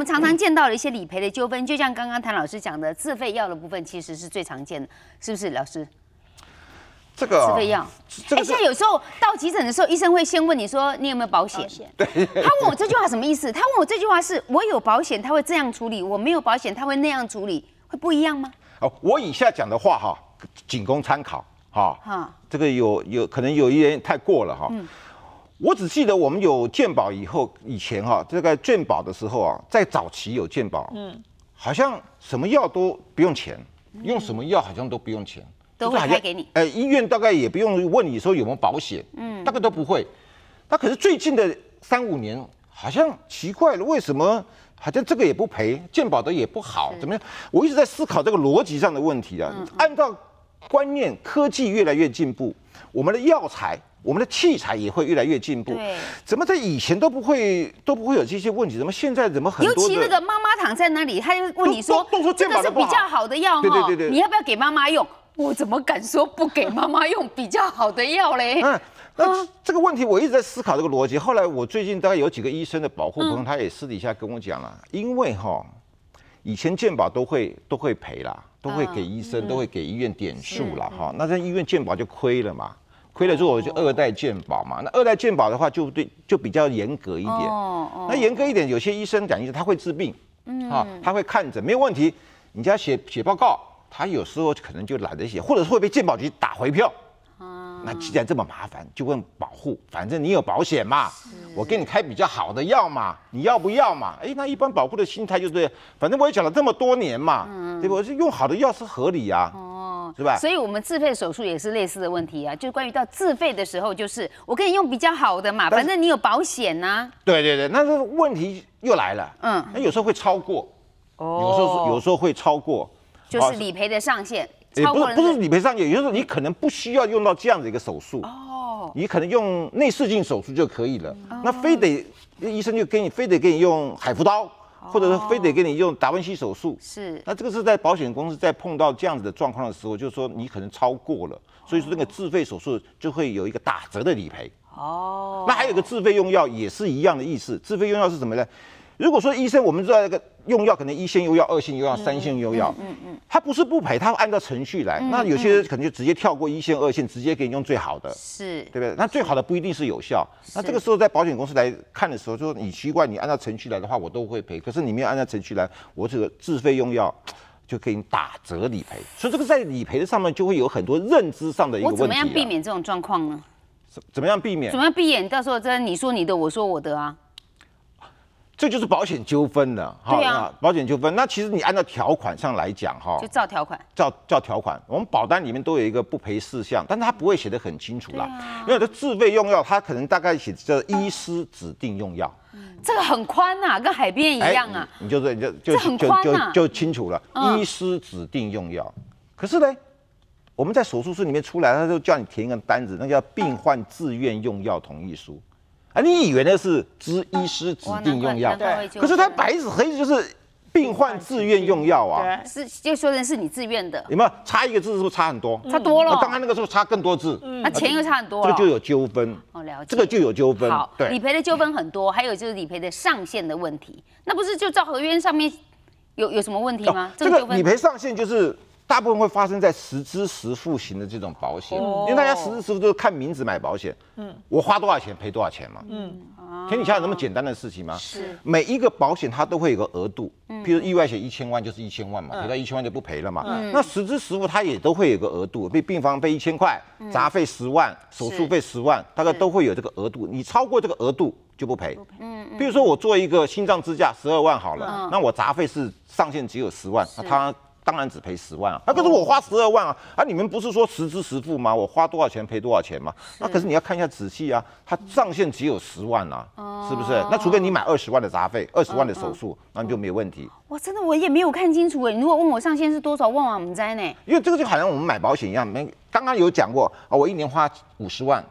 们常常见到的一些理赔的纠纷，就像刚刚谭老师讲的，自费药的部分其实是最常见的，是不是？老师，这个啊自费药。哎，这个现在有时候到急诊的时候，医生会先问你说你有没有保险？对他问我这句话什么意思？他问我这句话是我有保险，他会这样处理；我没有保险，他会那样处理，会不一样吗？哦，我以下讲的话哈，仅供参考哈。哈，这个有有可能有一点太过了哈。嗯我只记得我们有健保以后，以前哈，这个健保的时候啊，在早期有健保，嗯，好像什么药都不用钱，用什么药好像都不用钱，都会开给你呃，医院大概也不用问你说有没有保险，嗯，大概都不会。那可是最近的三五年，好像奇怪了，为什么好像这个也不赔，健保的也不好，怎么样？我一直在思考这个逻辑上的问题啊。按照观念，科技越来越进步，我们的药材、我们的器材也会越来越进步。对怎么在以前都不会都不会有这些问题？怎么现在怎么很尤多尤？其那个妈妈躺在那里，他就问你说都都说是比较好的药哈，对对对对你要不要给妈妈用？我怎么敢说不给妈妈用比较好的药嘞？嗯，那这个问题我一直在思考这个逻辑。后来我最近大概有几个医生的保护朋友，他也私底下跟我讲了，因为哈，以前健保都会都会赔啦，都会给医生，都会给医院点数啦，哈，那在医院健保就亏了嘛。亏了之后我就二代健保嘛，那二代健保的话就对就比较严格一点。哦哦那严格一点，有些医生讲医生他会治病，嗯，啊，他会看诊没有问题，你家写写报告，他有时候可能就懒得写，或者是会被健保局打回票。那既然这么麻烦，就问保护，反正你有保险嘛，我给你开比较好的药嘛，你要不要嘛？哎，那一般保护的心态就是，反正我也讲了这么多年嘛，对吧？我是用好的药是合理呀、哦是吧？所以我们自费手术也是类似的问题啊，就关于到自费的时候，就是我给你用比较好的嘛，反正你有保险呐、对对对，那这个问题又来了，嗯。那有时候会超过，哦有时候是有时候会超过，就是理赔的上限也不是不是理赔上限，有时候你可能不需要用到这样的一个手术，哦，你可能用内视镜手术就可以了。那非得医生就给你非得给你用海扶刀，或者是非得给你用达文西手术。是那这个是在保险公司在碰到这样子的状况的时候，就是说你可能超过了，所以说那个自费手术就会有一个打折的理赔。哦，那还有个自费用药也是一样的意思。自费用药是什么呢？如果说医生，我们知道那个用药可能一线用药、二线用药、三线用药，嗯嗯，他不是不赔，他按照程序来。那有些人可能就直接跳过一线、二线，直接给你用最好的。是对不对？那最好的不一定是有效。那这个时候在保险公司来看的时候，就说你奇怪，你按照程序来的话，我都会赔。可是你没有按照程序来，我这个自费用药 就给你打折理赔。所以这个在理赔的上面就会有很多认知上的一个问题、啊。我怎么样避？免这种状况呢？怎么样避免怎？么样避免到时候真你说你的，我说我的啊？这就是保险纠纷了。哈啊保险纠纷，那其实你按照条款上来讲，哈就，照条款。照照条款，我们保单里面都有一个不赔事项，但是它不会写得很清楚啦。啊因为有的自费用药，它可能大概写叫医师指定用药。这个很宽呐、跟海边一样啊。哎你就是你就就就就就清楚了。嗯医师指定用药，可是呢，我们在手术室里面出来，他就叫你填一个单子，那叫病患自愿用药同意书。啊，你以为那是知医师指定用药难怪难怪会纠可是他白纸黑字就是病患自愿用药啊，是就说成是你自愿的，有没有差一个字是不是差很多？差多了刚。刚才那个时候差更多字，那钱又差很多了。这个就有纠纷。哦，了解。这个就有纠纷好，，理对，赔的纠纷很多，还有就是理赔的上限的问题。那不是就照合约上面有有什么问题吗？这个理赔上限就是大部分会发生在实支实付型的这种保险，哦。因为大家实支实付都是看名字买保险，嗯，我花多少钱赔多少钱嘛，嗯，天底下有那么简单的事情吗？是。每一个保险它都会有个额度，譬如意外险一千万就是一千万嘛，赔到一千万就不赔了嘛。那实支实付它也都会有个额度，比病房费一千块，杂费十万，手术费十万，大概都会有这个额度。你超过这个额度就不赔。嗯，比如说我做一个心脏支架十二万好了，那我杂费是上限只有十万，那他。当然只赔十万啊！啊，可是我花十二万啊！啊，你们不是说实支实付吗？我花多少钱赔多少钱吗？那可是你要看一下仔细啊，它上限只有十万啊，是不是？那除非你买二十万的杂费，二十万的手术，那你就没有问题。哇，真的我也没有看清楚哎。你如果问我上限是多少，问我们在呢？因为这个就好像我们买保险一样，没刚刚有讲过啊，我一年花五十万，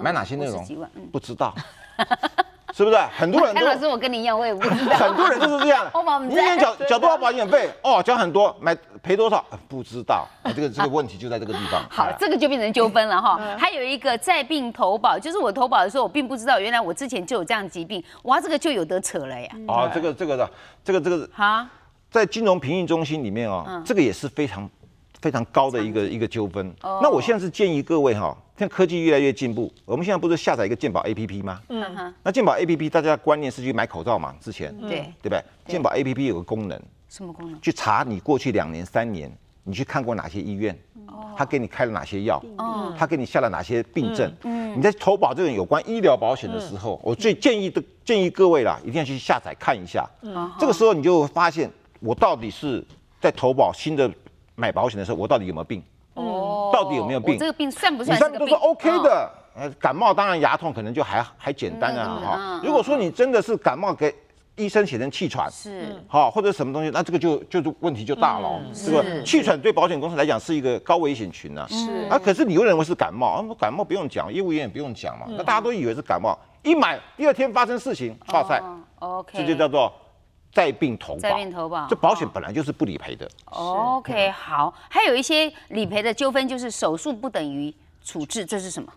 买哪些内容几万嗯不知道，是不是？很多人都潘老师，我跟你一样，我也不知道。很多人就是这样 我把我，们你一年缴缴多少保险费？哦，缴很多，买赔多少？呃不知道，啊这个这个问题就在这个地方。好哎，这个就变成纠纷了哈。还有一个在病投保，就是我投保的时候，我并不知道原来我之前就有这样的疾病，哇，这个就有得扯了呀。哦，这个这个的，这个这个好，在金融评议中心里面哦，嗯这个也是非常非常高的一个一个纠纷。哦那我现在是建议各位哈，现在科技越来越进步，我们现在不是下载一个健保 APP 吗？嗯哼，那健保 APP 大家的观念是去买口罩嘛？之前对，对不对？健保 APP 有个功能，什么功能？去查你过去两年、三年你去看过哪些医院，他给你开了哪些药，哦他给你下了哪些病症。嗯你在投保这种有关医疗保险的时候，我最建议的建议各位啦，一定要去下载看一下。这个时候你就会发现，我到底是在投保新的买保险的时候，我到底有没有病？哦到底有没有病我这个病算不你算是个病？上面都是 OK 嗯。的，呃，感冒当然牙痛可能就还还简单啊嗯哈嗯。如果说你真的是感冒给医生写成气喘，是，好，或者什么东西，那这个就就是问题就大了是吧？气喘对保险公司来讲是一个高危险群啊，是啊，可是你又认为是感冒，啊，感冒不用讲，业务员也不用讲嘛，嗯那大家都以为是感冒，一买第二天发生事情，哇塞，哦，OK，这就叫做在病投保，在病投保这保险本来就是不理赔的，OK，好，还有一些理赔的纠纷，就是手术不等于处置，这是什么？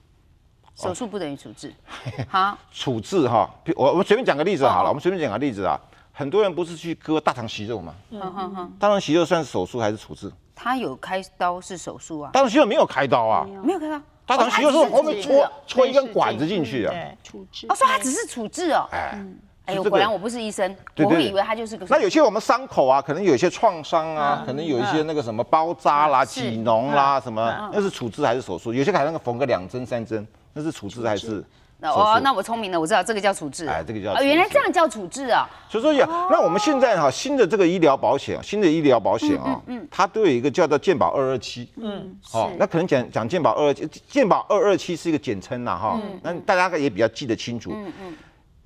手术不等于处置。好，处置哈，我我们随便讲个例子好哦了，我们随便讲个例子啊，很多人不是去割大肠息肉吗？嗯哼哼，大肠息肉算是手术还是处置？他有开刀是手术啊？大肠息肉没有开刀啊，没有开刀。大肠息肉是往后面戳一根管子进去啊，对，处置哦，说他只是处置哦。哎。哎呦，果然我不是医生，对对我会以为他就是个。那有些我们伤口啊，可能有一些创伤啊，可能有一些那个什么包扎啦、挤脓啦，什么，那是处置还是手术？有些还那个缝个两针三针，那是处置还是哦，那我聪明了，我知道这个叫处置。哎这个叫哦，原来这样叫处置啊。所以说呀，那我们现在哈新的这个医疗保险，新的医疗保险啊，它都有一个叫做健保二二七，嗯，哦，那可能讲讲健保二二七，健保二二七是一个简称呐哈，那大家也比较记得清楚，嗯嗯，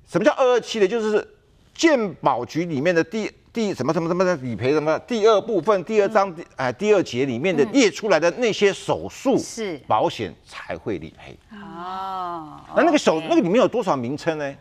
什么叫二二七呢？就是鉴保局里面的第第什么什么什么的理赔什么第二部分第二章第哎第二节里面的列出来的那些手术是。保险才会理赔。哦，那那个手那个里面有多少名称呢？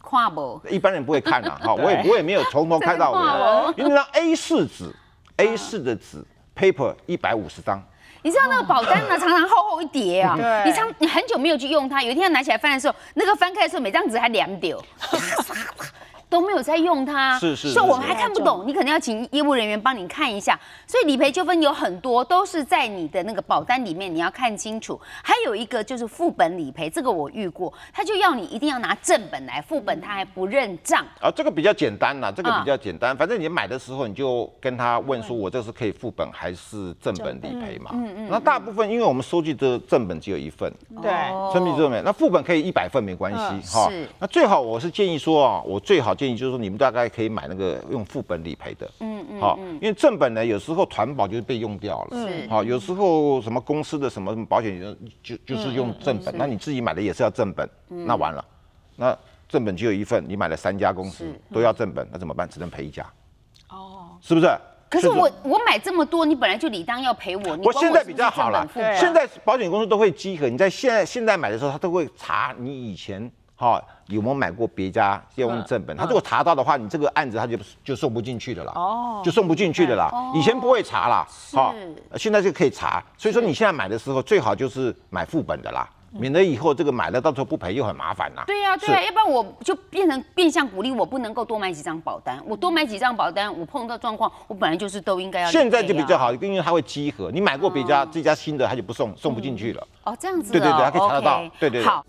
跨博。一般人不会看呐，哈，我也我也没有从头看到尾。因为那 A 四纸，A 四的纸 paper 一百五十张，你知道那个保单呢，常常厚厚一叠啊。你常你很久没有去用它，有一天要拿起来翻的时候，那个翻开的时候，每张纸还两丢，都没有在用它。是是是所以我们还看不懂，你可能要请业务人员帮你看一下。所以理赔纠纷有很多都是在你的那个保单里面，你要看清楚。还有一个就是副本理赔，这个我遇过，他就要你一定要拿正本来，副本他还不认账。啊，这个比较简单啦，这个啊比较简单。反正你买的时候，你就跟他问说，我这是可以副本还是正本理赔嘛？嗯嗯。那大部分因为我们收据的正本只有一份，对哦生命证明，那副本可以一百份没关系嗯哈是。那最好我是建议说啊，我最好建议就是说，你们大概可以买那个用副本理赔的，嗯嗯，好，因为正本呢有时候团保就是被用掉了，是。好，有时候什么公司的什么什么保险就就就是用正本，那你自己买的也是要正本，那完了，那正本只有一份，你买了三家公司是都要正本，那怎么办？只能赔一家，哦，是不是？可是不我我买这么多，你本来就理当要赔我。你我现在比较好了现在保险公司都会稽核，你在现在现在买的时候，他都会查你以前哈、有没有买过别家要用正本，他如果查到的话，你这个案子他就就送不进去了啦，哦就送不进去了啦。以前不会查啦，哈是现在就可以查。所以说你现在买的时候最好就是买副本的啦，免得以后这个买了到时候不赔又很麻烦啦。对呀、对呀、是要不然我就变成变相鼓励我不能够多买几张保单。我多买几张保单，我碰到状况，我本来就是都应该要。现在就比较好，因为它会稽核，你买过别家这家新的，它就不送送不进去了。哦，这样子、哦。对对对它可以查得到对对好。